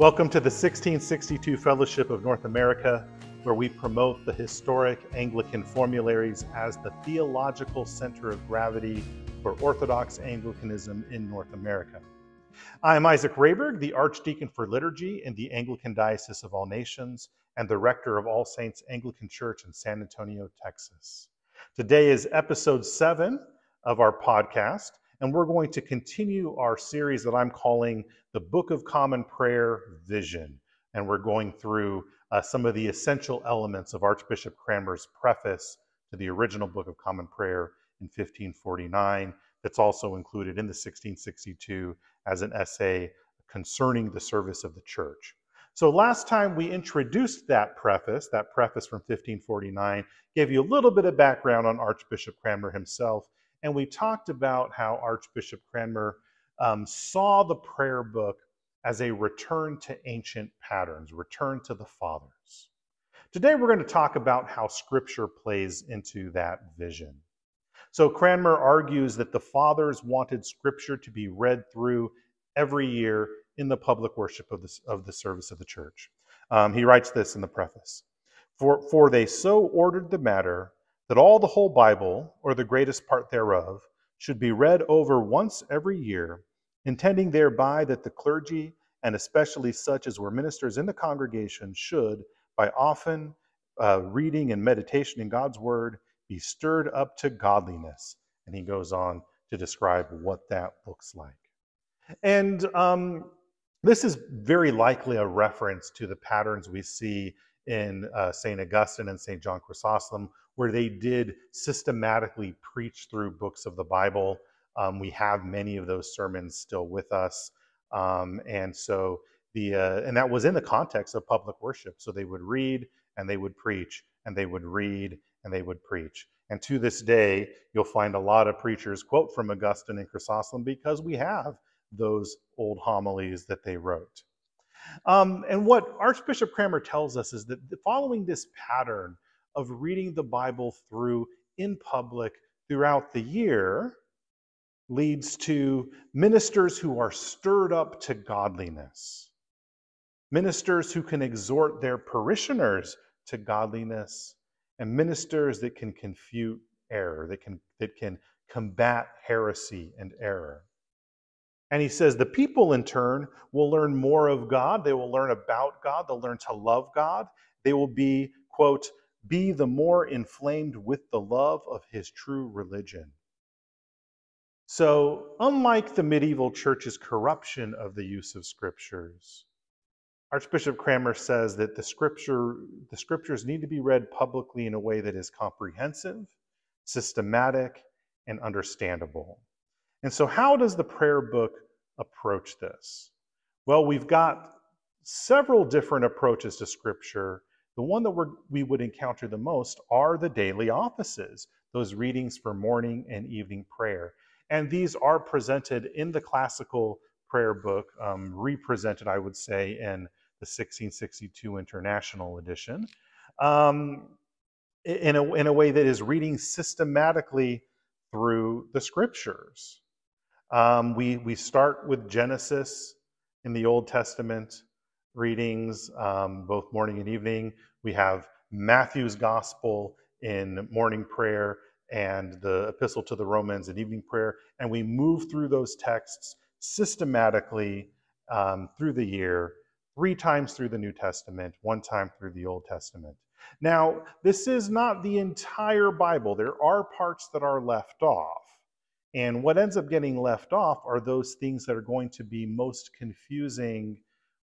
Welcome to the 1662 Fellowship of North America, where we promote the historic Anglican formularies as the theological center of gravity for Orthodox Anglicanism in North America. I am Isaac Rehberg, the Archdeacon for Liturgy in the Anglican Diocese of All Nations and the Rector of All Saints Anglican Church in San Antonio, Texas. Today is episode seven of our podcast, and we're going to continue our series that I'm calling the Book of Common Prayer Vision. And we're going through uh, some of the essential elements of Archbishop Cranmer's preface to the original Book of Common Prayer in 1549, that's also included in the 1662 as an essay concerning the service of the church. So last time we introduced that preface, that preface from 1549, gave you a little bit of background on Archbishop Cranmer himself, and we talked about how Archbishop Cranmer um, saw the prayer book as a return to ancient patterns, return to the fathers. Today we're going to talk about how Scripture plays into that vision. So Cranmer argues that the fathers wanted Scripture to be read through every year in the public worship of the, of the service of the church. Um, he writes this in the preface for, for they so ordered the matter that all the whole Bible, or the greatest part thereof, should be read over once every year, intending thereby that the clergy, and especially such as were ministers in the congregation, should, by often uh, reading and meditation in God's word, be stirred up to godliness. And he goes on to describe what that looks like. And um, this is very likely a reference to the patterns we see in uh, St. Augustine and St. John Chrysostom, where they did systematically preach through books of the Bible. Um, we have many of those sermons still with us. Um, and so the uh, and that was in the context of public worship. So they would read and they would preach and they would read and they would preach. And to this day, you'll find a lot of preachers quote from Augustine and Chrysostom because we have those old homilies that they wrote. Um, and what Archbishop Cranmer tells us is that following this pattern of reading the Bible through in public throughout the year leads to ministers who are stirred up to godliness, ministers who can exhort their parishioners to godliness, and ministers that can confute error, that can, that can combat heresy and error. And he says the people, in turn, will learn more of God. They will learn about God. They'll learn to love God. They will be, quote, be the more inflamed with the love of his true religion. So, unlike the medieval church's corruption of the use of scriptures, Archbishop Cranmer says that the scripture the scriptures need to be read publicly in a way that is comprehensive, systematic, and understandable. And so, how does the prayer book approach this? Well, we've got several different approaches to Scripture. The one that we would encounter the most are the daily offices, those readings for morning and evening prayer. And these are presented in the classical prayer book, um, represented, I would say, in the 1662 International Edition, um, in, a, in a way that is reading systematically through the scriptures. Um, we, we start with Genesis in the Old Testament readings, um, both morning and evening. We have Matthew's Gospel in morning prayer and the Epistle to the Romans in evening prayer. And we move through those texts systematically um, through the year, three times through the New Testament, one time through the Old Testament. Now, this is not the entire Bible, there are parts that are left off. And what ends up getting left off are those things that are going to be most confusing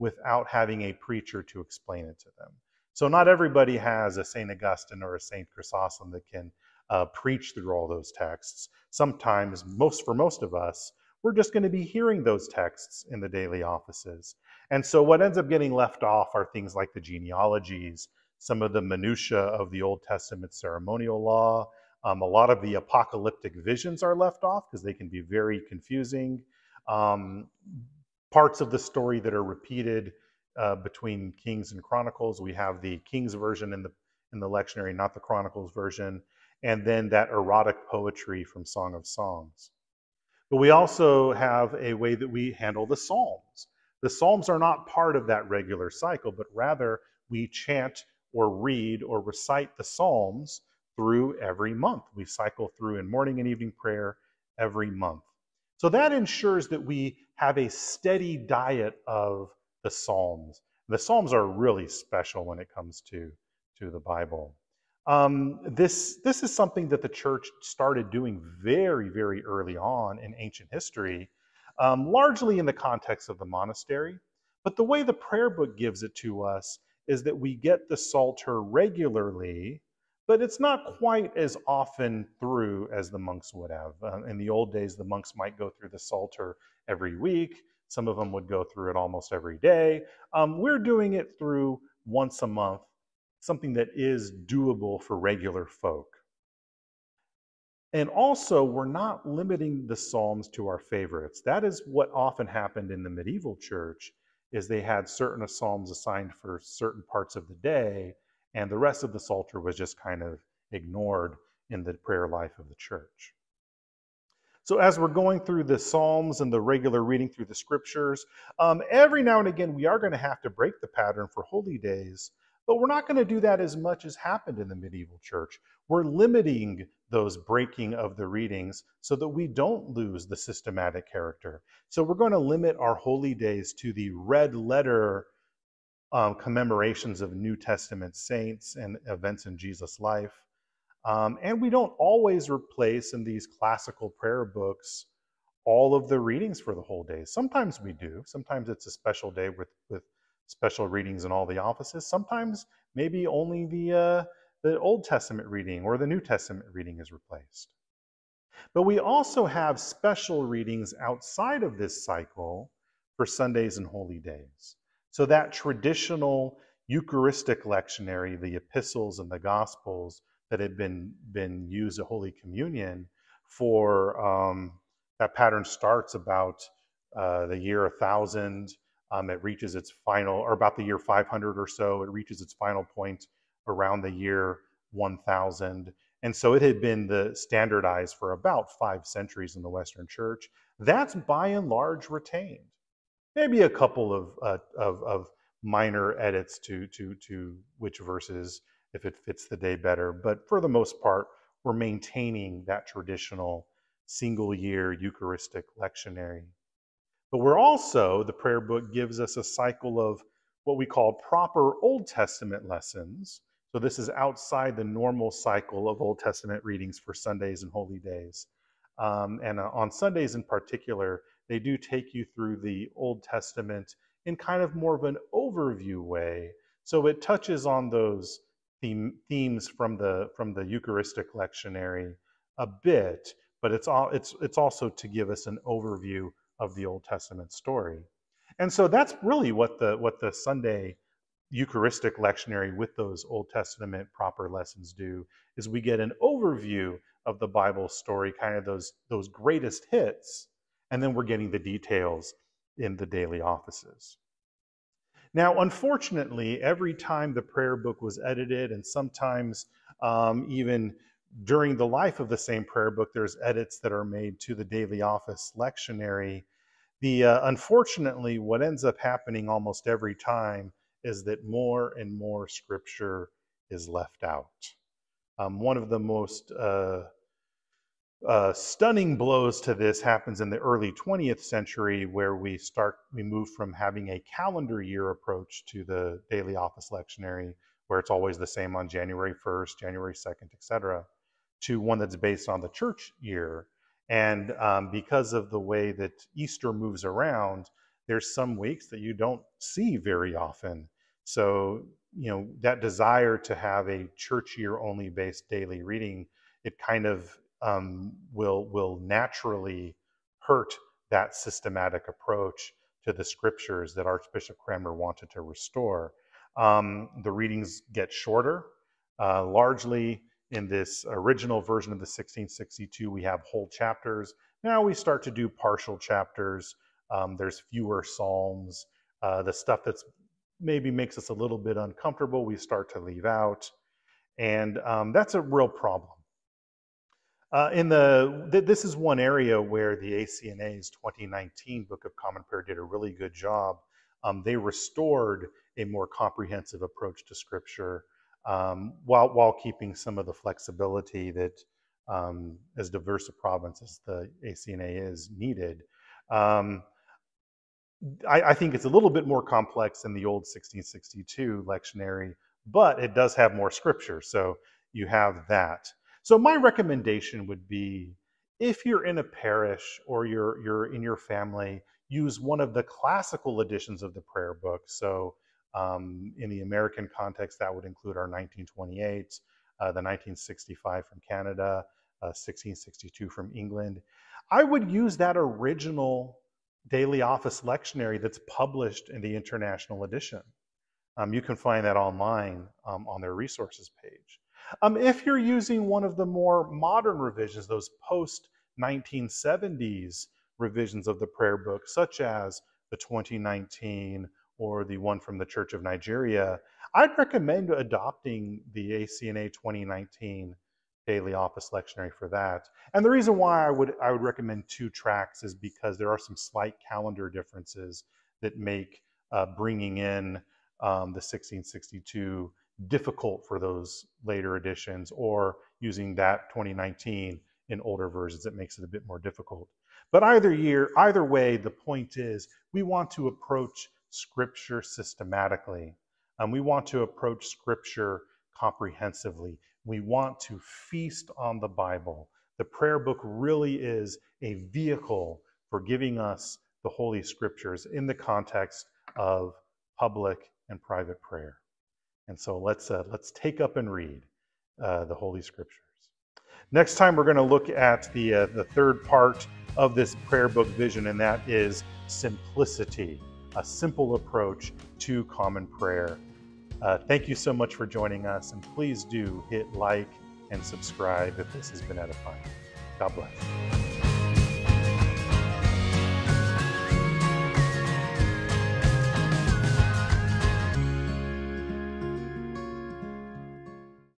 without having a preacher to explain it to them. So not everybody has a St. Augustine or a St. Chrysostom that can uh, preach through all those texts. Sometimes, most for most of us, we're just going to be hearing those texts in the daily offices. And so what ends up getting left off are things like the genealogies, some of the minutiae of the Old Testament ceremonial law, um, a lot of the apocalyptic visions are left off because they can be very confusing. Um, parts of the story that are repeated uh, between Kings and Chronicles. We have the Kings version in the in the lectionary, not the Chronicles version, and then that erotic poetry from Song of Songs. But we also have a way that we handle the Psalms. The Psalms are not part of that regular cycle, but rather we chant or read or recite the Psalms through every month. We cycle through in morning and evening prayer every month. So that ensures that we have a steady diet of the Psalms. The Psalms are really special when it comes to, to the Bible. Um, this, this is something that the church started doing very, very early on in ancient history, um, largely in the context of the monastery. But the way the prayer book gives it to us is that we get the Psalter regularly, but it's not quite as often through as the monks would have. Uh, in the old days, the monks might go through the Psalter every week. Some of them would go through it almost every day. Um, we're doing it through once a month, something that is doable for regular folk. And also, we're not limiting the Psalms to our favorites. That is what often happened in the medieval church is they had certain psalms assigned for certain parts of the day, and the rest of the Psalter was just kind of ignored in the prayer life of the church. So, as we're going through the Psalms and the regular reading through the scriptures, um, every now and again we are going to have to break the pattern for holy days, but we're not going to do that as much as happened in the medieval church. We're limiting those breaking of the readings so that we don't lose the systematic character. So, we're going to limit our holy days to the red letter um, commemorations of New Testament saints and events in Jesus' life. Um, and we don't always replace in these classical prayer books all of the readings for the whole day. Sometimes we do. Sometimes it's a special day with, with special readings in all the offices. Sometimes maybe only the, uh, the Old Testament reading or the New Testament reading is replaced. But we also have special readings outside of this cycle for Sundays and holy days. So that traditional Eucharistic lectionary, the epistles and the gospels, that had been been used at Holy Communion for um, that pattern starts about uh, the year 1000. Um, it reaches its final, or about the year 500 or so, it reaches its final point around the year 1000. And so it had been the standardized for about five centuries in the Western Church. That's by and large retained. Maybe a couple of, uh, of, of minor edits to, to, to which verses if it fits the day better. But for the most part, we're maintaining that traditional single year Eucharistic lectionary. But we're also, the prayer book gives us a cycle of what we call proper Old Testament lessons. So this is outside the normal cycle of Old Testament readings for Sundays and holy days. Um, and uh, on Sundays in particular, they do take you through the Old Testament in kind of more of an overview way. So it touches on those theme, themes from the from the Eucharistic lectionary a bit, but it's all it's it's also to give us an overview of the Old Testament story. And so that's really what the what the Sunday Eucharistic lectionary with those Old Testament proper lessons do is we get an overview of the Bible story, kind of those those greatest hits, and then we're getting the details in the daily offices. Now, unfortunately, every time the prayer book was edited, and sometimes um, even during the life of the same prayer book, there's edits that are made to the daily office lectionary. The uh, unfortunately, what ends up happening almost every time is that more and more scripture is left out. Um, one of the most uh, uh, stunning blows to this happens in the early 20th century, where we start we move from having a calendar year approach to the daily office lectionary, where it's always the same on January 1st, January 2nd, etc., to one that's based on the church year. And um, because of the way that Easter moves around, there's some weeks that you don't see very often. So you know that desire to have a church year only based daily reading, it kind of um, will will naturally hurt that systematic approach to the scriptures that Archbishop Cranmer wanted to restore. Um, the readings get shorter. Uh, largely in this original version of the 1662, we have whole chapters. Now we start to do partial chapters. Um, there's fewer psalms. Uh, the stuff that's maybe makes us a little bit uncomfortable, we start to leave out. And um, that's a real problem. Uh, in the th- this is one area where the ACNA's 2019 Book of Common Prayer did a really good job. um, they restored a more comprehensive approach to Scripture um, while, while keeping some of the flexibility that, um, as diverse a province as the ACNA is, needed. Um, I, I, think it's a little bit more complex than the old 1662 lectionary, but it does have more scripture, so you have that. So my recommendation would be if you're in a parish or you're, you're in your family, use one of the classical editions of the prayer book. So um, in the American context, that would include our 1928, uh, the 1965 from Canada, uh, 1662 from England. I would use that original daily office lectionary that's published in the international edition. Um, you can find that online um, on their resources page. Um, if you're using one of the more modern revisions, those post 1970s revisions of the prayer book, such as the 2019 or the one from the Church of Nigeria, I'd recommend adopting the ACNA 2019 daily office lectionary for that. And the reason why I would I would recommend two tracks is because there are some slight calendar differences that make uh, bringing in um, the 1662 difficult for those later editions, or using that 2019 in older versions, it makes it a bit more difficult. But either year, either way, the point is we want to approach Scripture systematically. and we want to approach Scripture comprehensively. We want to feast on the Bible. The prayer book really is a vehicle for giving us the Holy Scriptures in the context of public and private prayer. And so let's, uh, let's take up and read uh, the Holy Scriptures. Next time, we're going to look at the, uh, the third part of this prayer book vision, and that is simplicity a simple approach to common prayer. Uh, thank you so much for joining us, and please do hit like and subscribe if this has been edifying. God bless.